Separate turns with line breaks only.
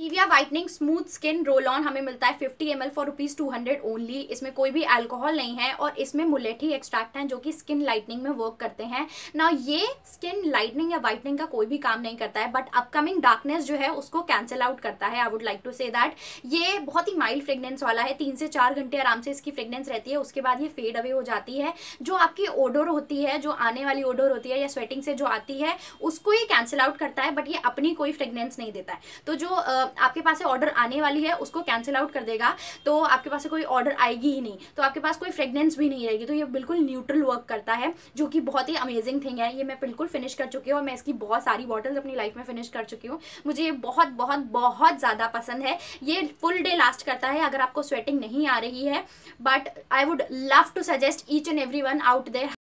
Nivea whitening smooth skin roll on हमें मिलता है 50 M L for rupees two hundred only इसमें कोई भी अल्कोहल नहीं है और इसमें मुलेठी एक्सट्रैक्ट हैं जो कि स्किन लाइटनिंग में वर्क करते हैं। ना ये स्किन लाइटनिंग या वाइटनिंग का कोई भी काम नहीं करता है बट अपकमिंग डार्कनेस जो है उसको कैंसिल आउट करता है। I would like to say that ये बहुत ही माइल्ड फ्रेगनेंस वाला है। तीन से चार घंटे आराम से इसकी फ्रेगनेंस रहती है। उसके बाद ये फेड अवे हो जाती है। जो आपकी ओडोर होती है, जो आने वाली ओडोर होती है या स्वेटिंग से जो आती है, उसको ये कैंसिल आउट करता है बट ये अपनी कोई फ्रेगनेंस नहीं देता है। तो जो आपके पास ऑर्डर आने वाली है, उसको कैंसिल आउट कर देगा तो आपके पास कोई ऑर्डर आएगी ही नहीं। तो आपके पास कोई फ्रेगनेंस भी नहीं रहेगी तो ये बिल्कुल न्यूट्रल वर्क करता है, जो कि बहुत ही अमेजिंग थिंग है। ये मैं बिल्कुल फिनिश कर चुकी हूँ और मैं इसकी बहुत सारी बॉटल्स अपनी लाइफ में फिनिश कर चुकी हूँ। मुझे ये बहुत बहुत बहुत ज़्यादा पसंद है। ये फुल डे लास्ट करता है, अगर आपको स्वेटिंग नहीं आ रही है but I would love to suggest each and every one out there